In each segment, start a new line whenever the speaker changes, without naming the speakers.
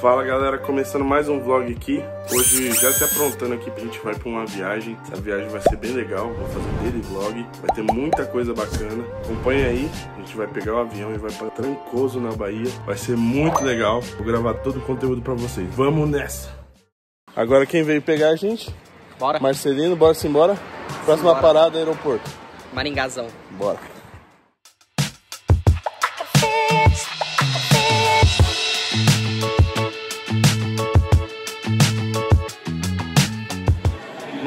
Fala galera, começando mais um vlog aqui. Hoje já se aprontando aqui, a gente vai pra uma viagem. Essa viagem vai ser bem legal, vou fazer dele vlog. Vai ter muita coisa bacana. Acompanha aí, a gente vai pegar o avião e vai pra Trancoso na Bahia. Vai ser muito legal. Vou gravar todo o conteúdo pra vocês. Vamos nessa! Agora quem veio pegar a gente?
Bora.
Marcelino, bora se embora. Próxima
Bora.
parada, aeroporto.
Maringazão.
Bora.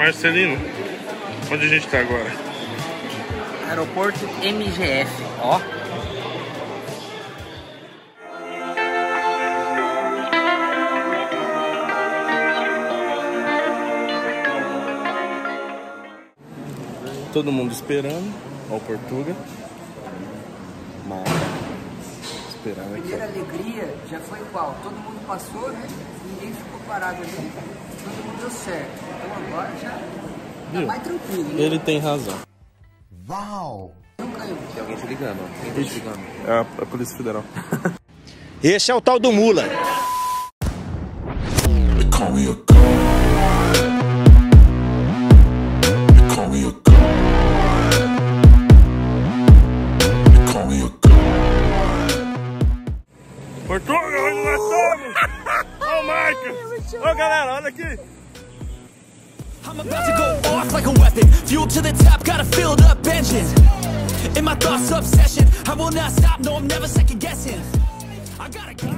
Marcelino, onde a gente tá agora?
Aeroporto MGF. Ó.
Todo mundo esperando. Ó o Portuga. Mara. Esperando aqui.
primeira alegria já foi igual. Todo mundo passou, né? Ninguém ficou parado ali. Todo mundo deu certo. Então agora já tá
Viu?
mais tranquilo. né?
Ele tem razão.
Não caiu.
Tem alguém te ligando, ó. Quem tá te ligando?
É a, a Polícia Federal.
Esse é o tal do Mula.
In my thoughts, obsession. I will not stop, no, I'm never second guessing. I gotta go.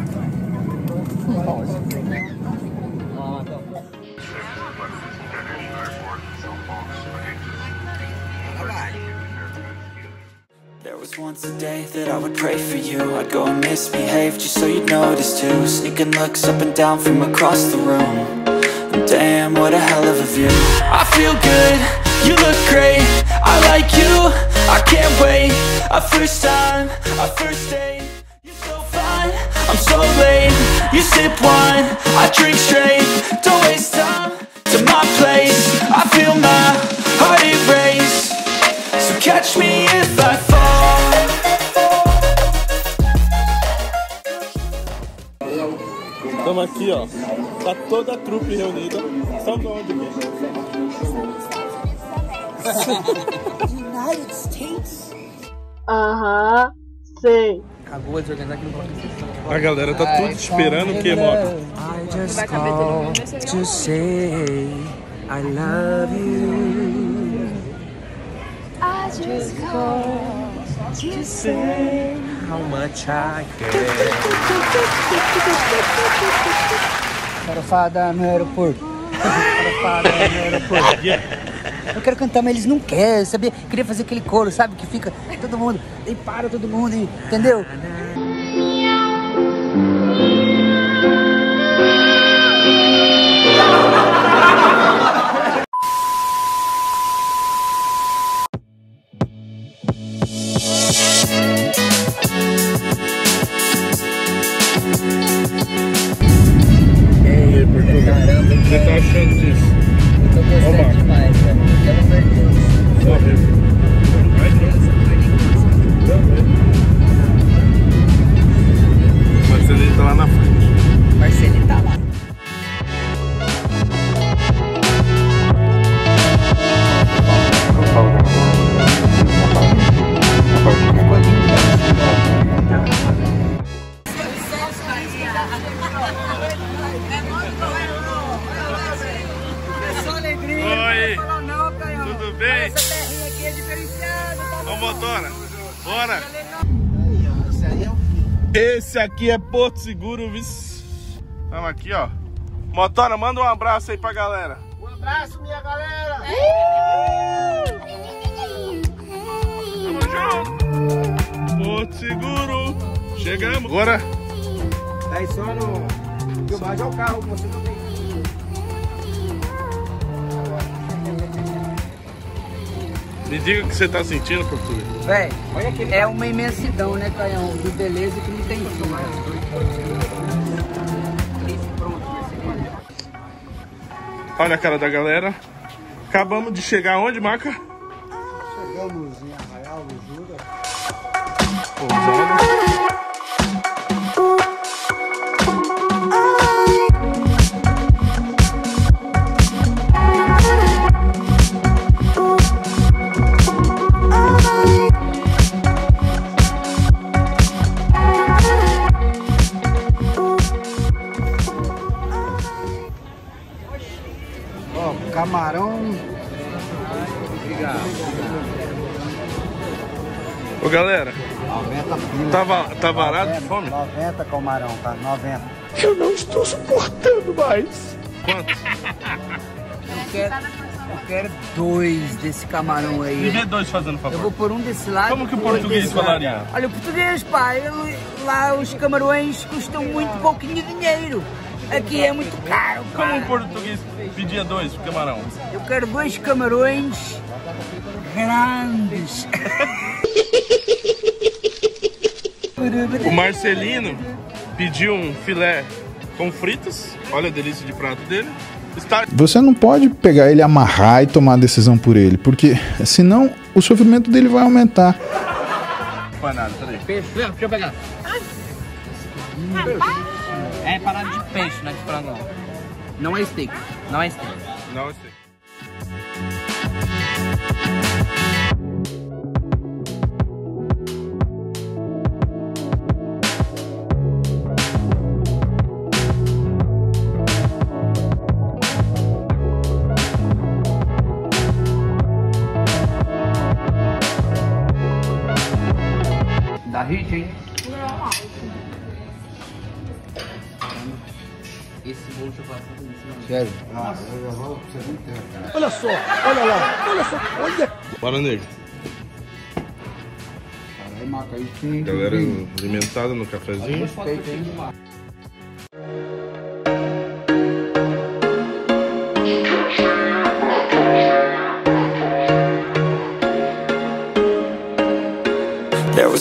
There was once a day that I would pray for you I'd go and misbehave just so you'd notice too Sneaking looks up and down from across the room And Damn, what a hell of a view I feel good, you look great I like you, I can't wait. A first time, a first date. You're so fine, I'm so late. You sip wine, I drink straight. Don't waste time to my place. I feel my heart erase. So catch me if I fall.
Estamos aqui, ó. Tá toda a trupe reunida. Sabe de onde
States?
Aham, sei.
Acabou de organizar aqui no bloco de.
A galera tá tudo esperando o que?
Vai caber todo mundo nesse avião?
I love you.
I just called to say
How much I
Farofada no aeroporto. Farofada no aeroporto. Eu quero cantar, mas eles não querem, sabia? Queria fazer aquele coro, sabe? Que fica todo mundo, e para todo mundo, entendeu?
Bem? Vamos, motora! Bora! Esse aqui é Porto Seguro, vice. Vamos aqui, ó. Motora, manda um abraço aí pra galera. Um abraço, minha galera! Tamo junto! Porto Seguro! Chegamos! Agora,
Aí só no. Filmagem ao carro, você não tem.
Me diga o que você tá sentindo, Portuga.
Véi, é uma imensidão, né, Caião? De beleza que não tem fim.
Olha a cara da galera. Acabamos de chegar onde, Maca?
Chegamos em Arraial do Jura.
Pousada. Ô galera,
90 pila.
tá, va- tá barato de
90,
fome?
90 camarão, tá? 90.
Eu não estou suportando mais. Quanto?
Eu quero, eu quero dois desse camarão aí.
Me vê dois fazendo
Eu vou
favor.
por um desse lado.
Como que o português falaria?
Olha, o português, pai, lá os camarões custam muito pouquinho dinheiro. Aqui é muito caro, pá.
Como o português pedia dois camarão?
Eu quero dois camarões grandes.
O Marcelino pediu um filé com fritas. Olha a delícia de prato dele. Está
Você não pode pegar ele, amarrar e tomar a decisão por ele, porque senão o sofrimento dele vai aumentar.
peraí.
Peixe, deixa eu pegar. É parada de peixe, não é de frango não. É steak, não é steak.
Não, eu sei.
Hit, hein? Esse bolo de chocolate tá em cima.
Sério?
Bora, nego. Galera alimentada no cafezinho.
There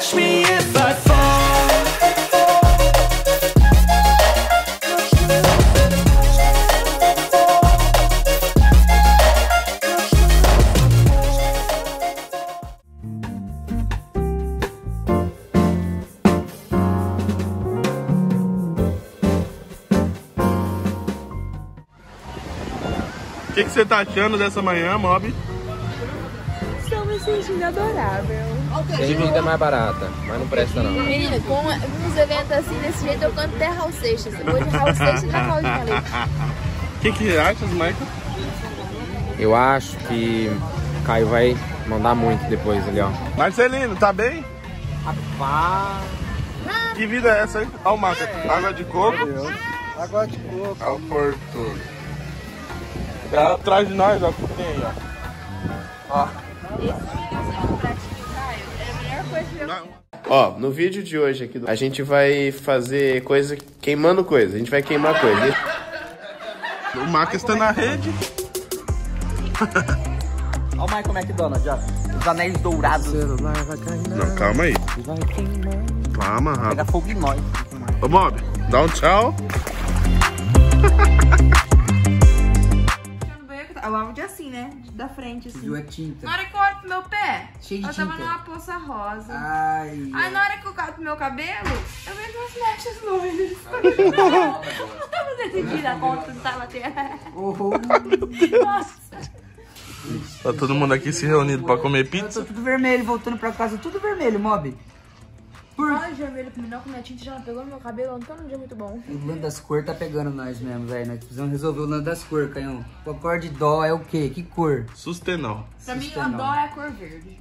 catch me if I fall
O que, que você tá achando dessa manhã, Mob?
Estou me sentindo adorável.
Tem vida mais barata, mas não presta não.
Menina, com uns eventos assim desse jeito eu canto até Raul Seixas. Depois de Raul Seixas já Raul de Valente.
O que, que achas, Michael?
Eu acho que o Caio vai mandar muito depois ali, ó.
Marcelino, tá bem?
Rapaz.
Que vida é essa aí? Olha o Maca. Água de coco.
Água de coco.
Olha o Porto. Tá atrás de nós, ó. Tem aí, ó.
Ó, no vídeo de hoje aqui, a gente vai fazer coisa queimando coisa. A gente vai queimar coisa.
O Maca está na rede.
Olha o Michael McDonald, ó. Os anéis dourados.
Não, calma aí. Calma,
Pega
rapaz.
fogo em nós.
Ô, Mob, dá um tchau.
né? Da frente, assim.
Viu é tinta.
Na hora que eu olho pro meu pé,
Cheio de
eu tava
tinta.
numa poça rosa.
Ai.
Aí na hora que eu cato meu cabelo, eu vejo umas mechas loiras. não tava decidindo a conta, não tava tendo.
Oh,
Nossa.
Tá todo mundo aqui se reunindo pra comer
Eu tô
pizza.
tudo vermelho, voltando pra casa, tudo vermelho, mob.
Fala de vermelho comigo, não, que minha tinta já pegou no meu cabelo, não tô num dia muito bom.
O lance das cores tá pegando nós mesmo, velho. Nós precisamos resolver o lance das cores, canhão. O acorde dó é o quê? Que cor?
Sustenal.
Pra mim, a dó é a cor verde.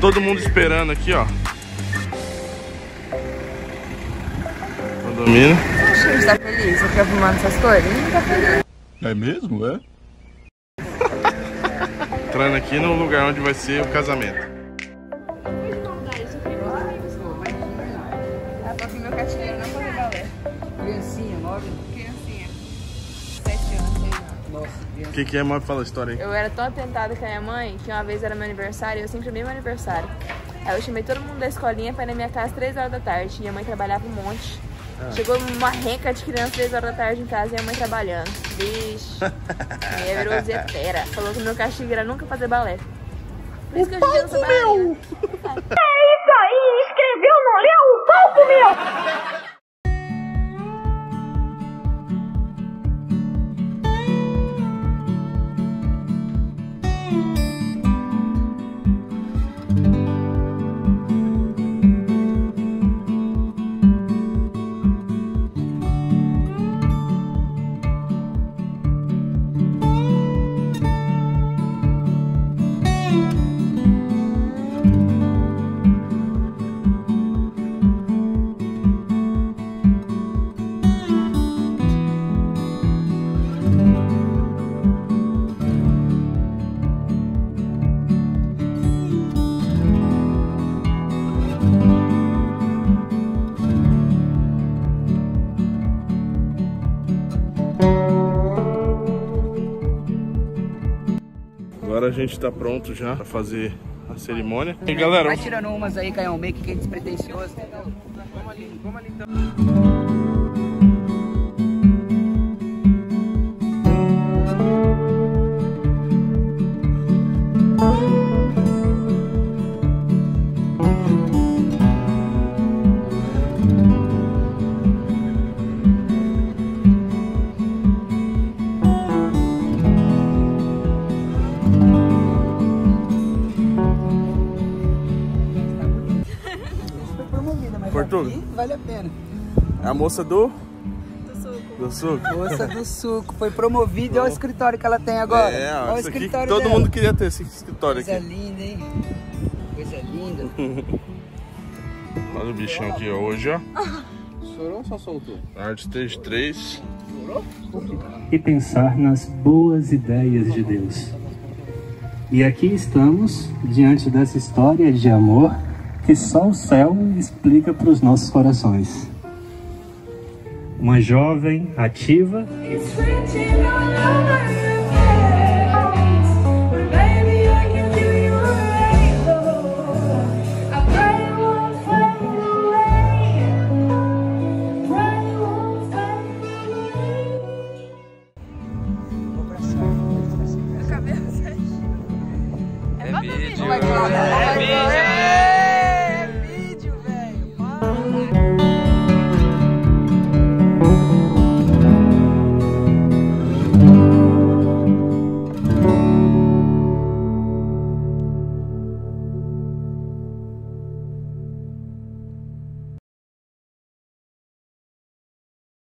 Todo mundo esperando aqui, ó. Condomínio.
A gente tá feliz, você fica fumando essas cores? Não tá feliz.
É mesmo? É?
Entrando aqui no lugar onde vai ser o casamento.
Pra meu cativeiro, não pra balé.
Criancinha, nove.
Criancinha. Sete anos, seis anos.
Nossa,
O
criança.
que, que é, mãe? Fala a história aí.
Eu era tão atentada com a minha mãe que uma vez era meu aniversário e eu sempre amei meu aniversário. Aí eu chamei todo mundo da escolinha pra ir na minha casa às 3 horas da tarde. Minha mãe trabalhava um monte. Chegou uma renca de criança 3 horas da tarde em casa e a mãe trabalhando. Vixe. Aí ela virou zetera. Falou que o meu castigo era nunca fazer balé. Por isso que hoje em dia eu não sou bailarina.
Agora a gente tá pronto já pra fazer a cerimônia. E galera,
Vai tirando umas aí, canhão, meio que é despretensioso, entendeu? Foi promovida, mas
Portuga.
aqui vale a pena.
é a moça do... Do suco.
Moça do suco, foi promovida e olha o escritório que ela tem agora.
É,
olha o escritório
todo
dela.
mundo queria ter esse escritório
Coisa
aqui.
linda, hein? Coisa linda.
Olha o bichão aqui, ó. Hoje, ó.
Chorou ou só soltou?
Art Stage 3.
e pensar nas boas ideias de Deus. E aqui estamos diante dessa história de amor que só o céu explica para os nossos corações. Uma jovem ativa
Cabelo, É vídeo.